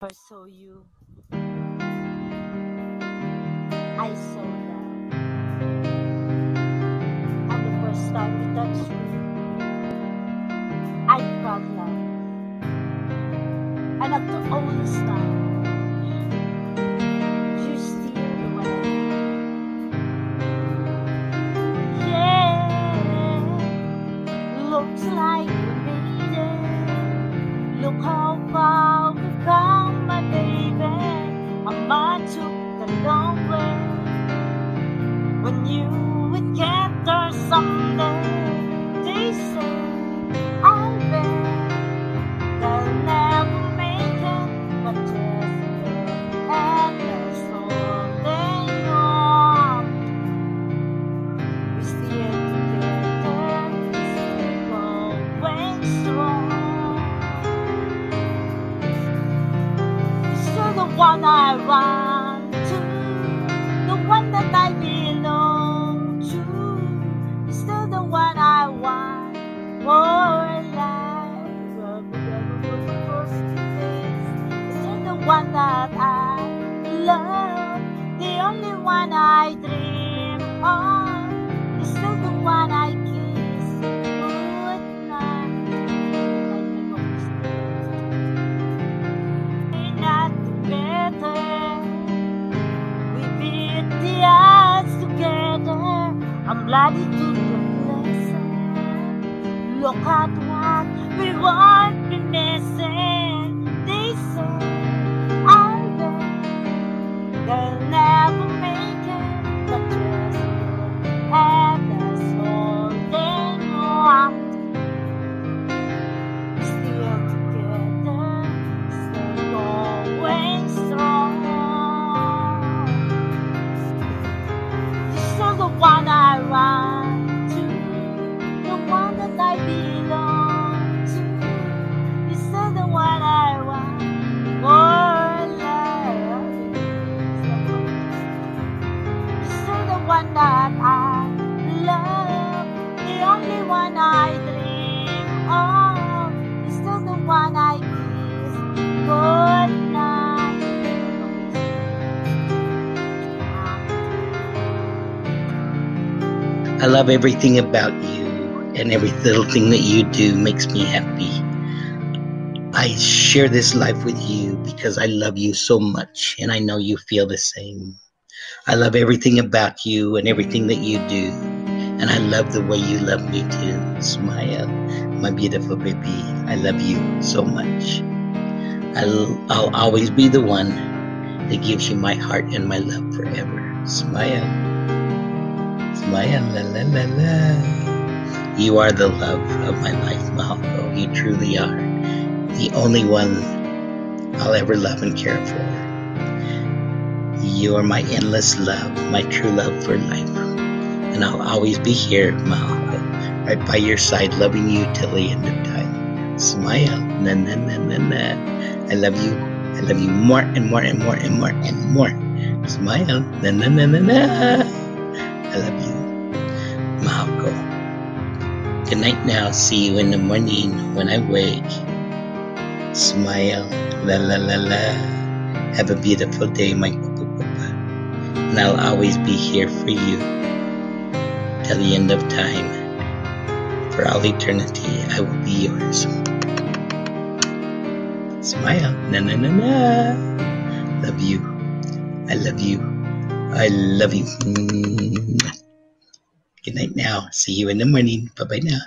first saw you, I saw love. And the first time we touched you, I felt love. And after all this time, you still the I love. Yeah, looks like they one that I love, the only one I dream of. You're still the one I kiss good night. not better. We beat the odds together. I'm bloody to the blessing. Look at what we won't I love everything about you, and every little thing that you do makes me happy. I share this life with you because I love you so much, and I know you feel the same. I love everything about you and everything that you do, and I love the way you love me too. Smile, my beautiful baby. I love you so much. I'll, I'll always be the one that gives you my heart and my love forever. Smile. Smile, la la la la. You are the love of my life, Mahalo. You truly are. The only one I'll ever love and care for. You are my endless love, my true love for life. And I'll always be here, Mahalo, right by your side, loving you till the end of time. Smile. Na na na na na. I love you. I love you more and more and more and more and more. Smile. Na na na na na. I love you. Mahako. Good night now. See you in the morning when I wake. Smile. La la la la. Have a beautiful day, my papa papa. And I'll always be here for you till the end of time. For all eternity, I will be yours. Smile. Na na na na. Love you. I love you. I love you. Good night now. See you in the morning. Bye bye now.